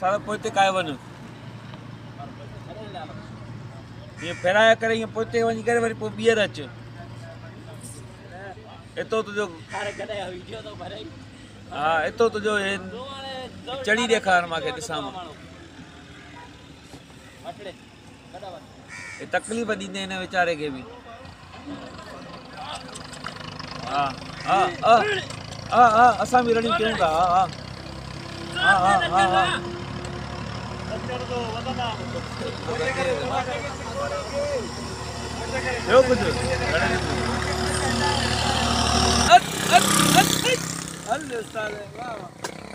سارا پوئتي ڪاي وڃ ائين ڦيرائي ڪري پوئتي وڃي ڪري وري پوءِ ٻيهر اچ. ها ايترو تنهنجو هي چڙهي ڏيکار مون کي ڏسان مان تڪليف ڏيندي هن ويچاري کي به. اسان به رننگ ڪيون ٿا Yok mudur? At at at at. Al üstüne. Bravo.